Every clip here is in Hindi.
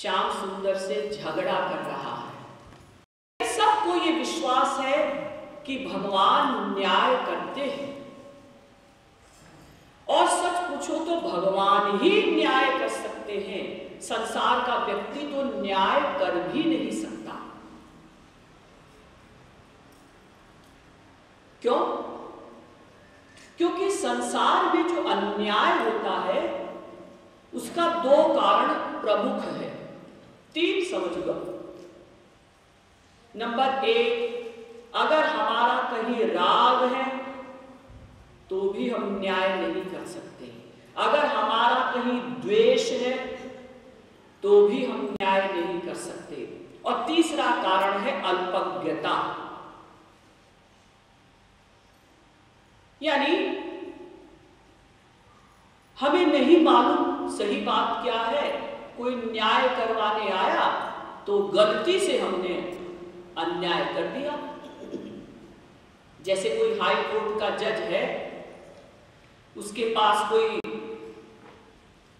श्याम सुंदर से झगड़ा कर रहा है। सबको ये विश्वास है कि भगवान न्याय करते हैं। और सच पूछो तो भगवान ही न्याय कर सकते हैं। संसार का व्यक्ति तो न्याय कर भी नहीं सकता। क्यों? क्योंकि संसार में जो अन्याय होता है, उसका दो कारण प्रमुख है। तीन समझ लो। नंबर एक, अगर हमारा कहीं राग है तो भी हम न्याय नहीं कर सकते। अगर हमारा कहीं द्वेष है तो भी हम न्याय नहीं कर सकते। और तीसरा कारण है अल्पज्ञता। यानी, हमें नहीं मालूम सही बात क्या है। कोई न्याय करवाने आया तो गलती से हमने अन्याय कर दिया। जैसे कोई हाई कोर्ट का जज है, उसके पास कोई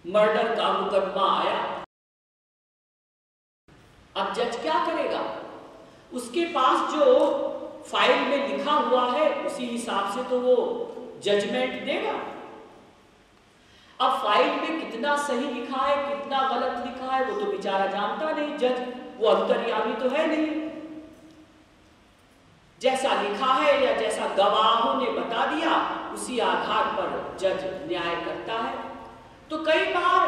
मर्डर का मुकदमा आया, अब जज क्या करेगा? उसके पास जो फ़ाइल में लिखा हुआ है, उसी हिसाब से तो वो जजमेंट देगा। अब फ़ाइल में कितना सही लिखा है, कितना गलत लिखा है, वो तो बेचारा जानता नहीं, जज, वो अंतर्यामी तो है नहीं। जैसा लिखा है या जैसा गवाहों ने बता दिया, उसी आधार पर जज न्याय करता है। तो कई बार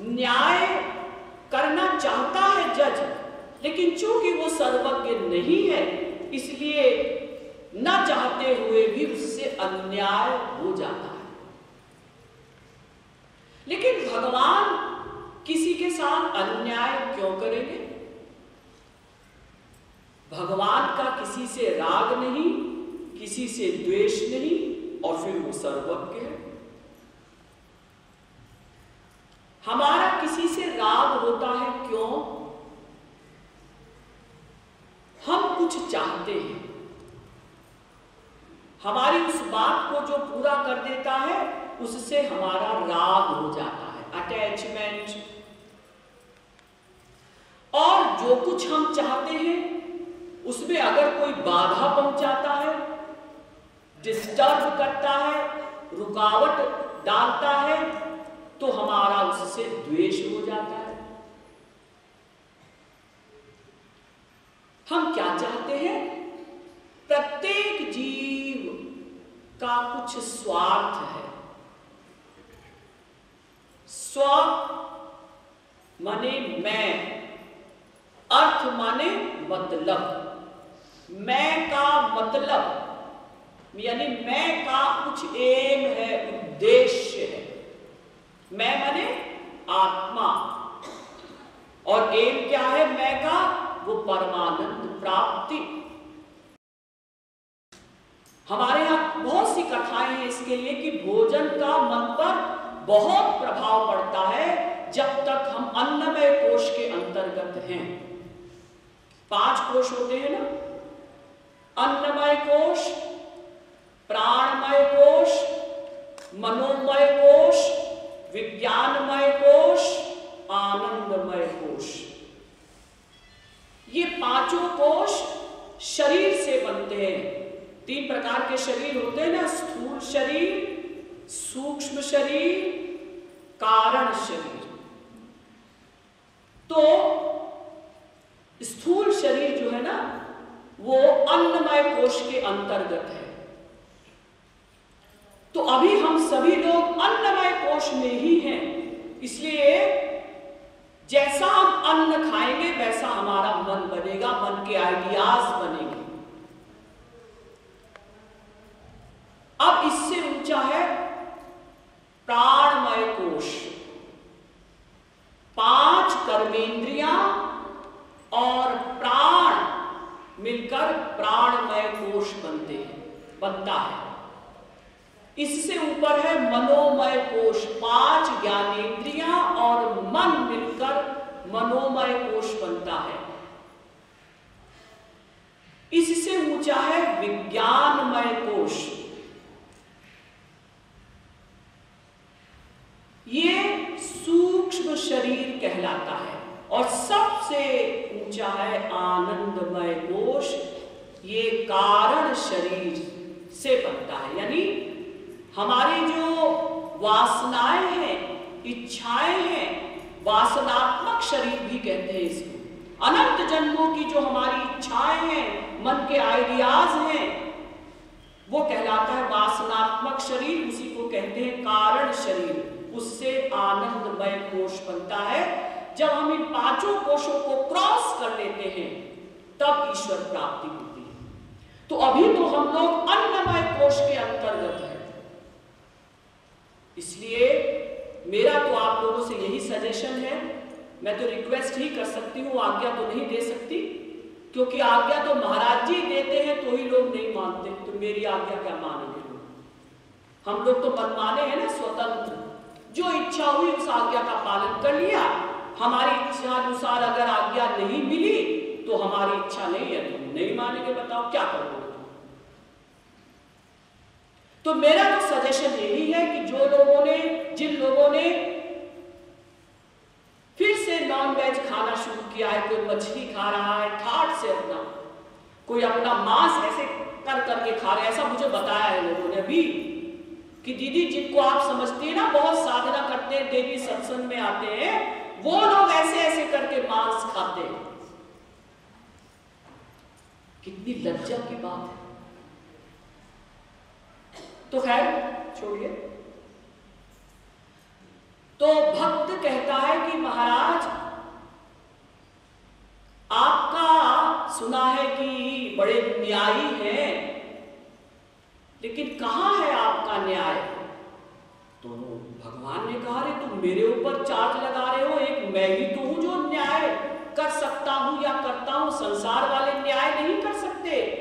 न्याय करना चाहता है जज, लेकिन चूँकि वो सर्वज्ञ नहीं है, इसलिए न चाहते हुए भी उससे अन्याय हो जाता है। लेकिन भगवान किसी के साथ अन्याय क्यों करेंगे? भगवान का किसी से राग नहीं, किसी से द्वेष नहीं, और फिर वो सर्वज्ञ है। हमारा किसी से राग होता है क्यों? हम कुछ चाहते हैं। हमारी उस बात को जो पूरा कर देता है उससे हमारा राग हो जाता है अटैचमेंट और जो कुछ हम चाहते हैं, उसमें अगर कोई बाधा पहुंचाता है डिस्टर्ब करता है, रुकावट डालता है तो हमारा उससे द्वेष हो जाता है। हम क्या चाहते हैं? प्रत्येक जीव का कुछ स्वार्थ है। स्व माने मैं, अर्थ माने मतलब। मैं का मतलब यानी मैं का कुछ एम है, उद्देश्य है। मैं माने आत्मा। और एम क्या है मैं का? वो परमानंद प्राप्ति। हमारे यहाँ बहुत सी कथाएँ हैं इसके लिए कि भोजन का मन पर बहुत प्रभाव पड़ता है जब तक हम अन्नमय कोश के अंतर्गत हैं। पाँच कोश होते हैं ना? अन्नमय कोश प्राणमय कोश मनोमय कोश विज्ञानमय कोश आनंदमय कोश ये पाँचों कोश शरीर से बनते हैं तीन प्रकार के शरीर होते हैं ना स्थूल शरीर सूक्ष्म शरीर कारण शरीर। तो स्थूल शरीर जो है ना, वो अन्नमय कोश के अंतर्गत है। तो अभी हम सभी लोग अन्नमय कोश में ही हैं, इसलिए जैसा हम अन्न खाएँगे, वैसा हमारा मन बनेगा, मन के आइडियाज़ बनेंगे अब इससे ऊँचा है प्राणमय कोश पाँच कर्मेंद्रियाँ और प्राण मिलकर प्राणमय कोश बनते हैं, बनता है। इससे ऊपर है मनोमय कोश पाँच ज्ञानेन्द्रियाँ और मन मिलकर मनोमय कोश बनता है। इससे ऊँचा है विज्ञानमय कोश ये सूक्ष्म शरीर कहलाता है। और सबसे ऊँचा है आनंदमय कोश ये कारण शरीर से बनता है। यानी हमारी जो वासनाएँ हैं, इच्छाएँ हैं, वासनात्मक शरीर भी कहते हैं इसको। अनंत जन्मों की जो हमारी इच्छाएँ हैं, मन के आइडियाज़ हैं, वो कहलाता है वासनात्मक शरीर। उसी को कहते हैं कारण शरीर। उससे आनंदमय कोश बनता है। जब हम इन पाँचों कोशों को क्रॉस कर लेते हैं, तब ईश्वर प्राप्ति होती है। तो अभी तो हम लोग अन्नमय कोश के अंतर्गत है। इसलिए मेरा तो आप लोगों से यही सजेशन है। मैं तो रिक्वेस्ट ही कर सकती हूँ, आज्ञा तो नहीं दे सकती। क्योंकि आज्ञा तो महाराज जी देते हैं तो ही लोग नहीं मानते। तो मेरी आज्ञा क्या मानेंगे हम लोग तो मनमाने हैं ना, स्वतंत्र। जो इच्छा हुई उस आज्ञा का पालन कर लिया। हमारी इच्छा अनुसार अगर आज्ञा नहीं मिली तो हमारी इच्छा नहीं है। तुम नहीं मानेंगे, बताओ क्या करोगे तो मेरा तो सजेशन यही है कि जो लोगों ने, जिन लोगों ने फिर से नॉन वेज खाना शुरू किया है, कोई मछली खा रहा है ठाट से अपना, कोई अपना मांस ऐसे कर करके खा रहे ऐसा मुझे बताया है लोगों ने अभी। कि दीदी, जिनको आप समझते हैं ना, बहुत साधना करते हैं, देवी सत्संग में आते हैं, वो लोग ऐसे ऐसे करके मांस खाते हैं। कितनी लज्जा की बात है। तो खैर, छोड़िए। तो भक्त कहता है कि महाराज, आपका सुना है कि बड़े न्यायी हैं लेकिन कहा है आपका न्याय? तो भगवान ने कहा रे तुम मेरे ऊपर चार्ज लगा रहे हो, एक मैं ही तो हूँ जो न्याय कर सकता हूँ या करता हूँ। संसार वाले न्याय नहीं कर सकते।